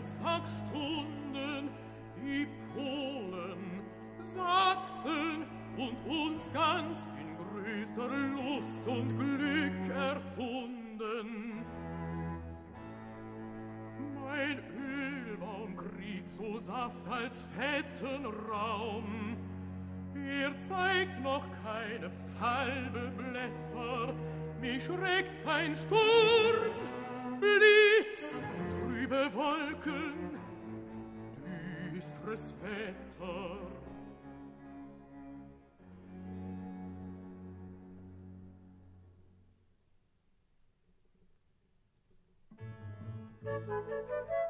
Geburtstagsstunden, die Polen, Sachsen und uns ganz in größter Lust und Glück erfunden. Mein Ölbaum kriegt so Saft als fetten Raum, Er zeigt noch keine falbe Blätter, mich schreckt kein Sturm, Blitz, trübe Wolken, düstres Wetter. Musik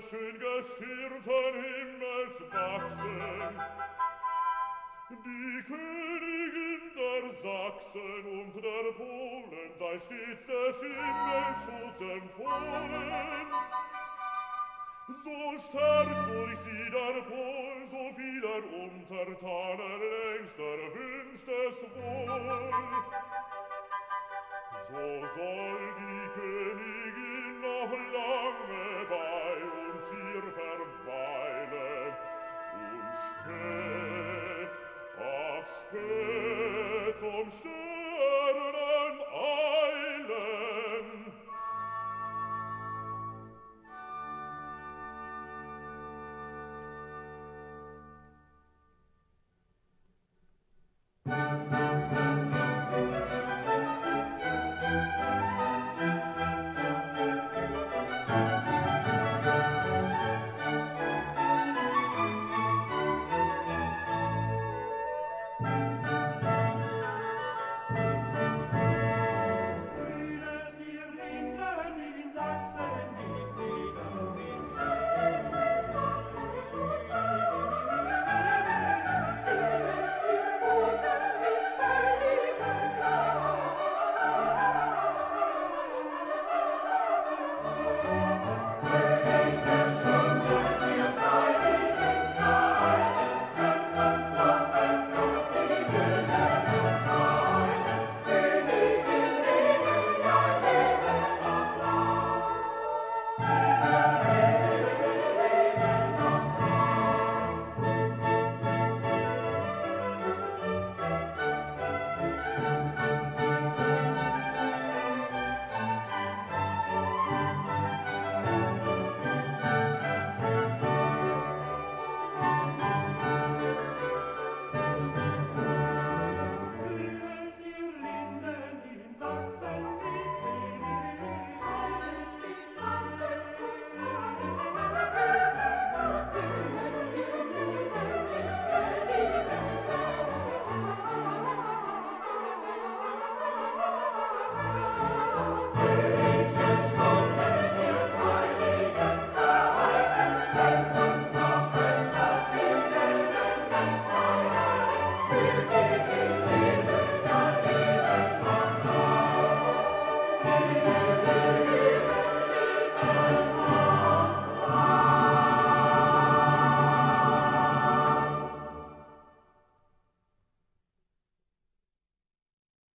schön gestirnten Himmels wachsen. Die Königin der Sachsen und der Polen sei stets des Himmels Schutz empfohlen. So stärkt durch sie der Pol, so vieler Untertanen längster erwünscht es wohl. So soll die Königin che zum Sturm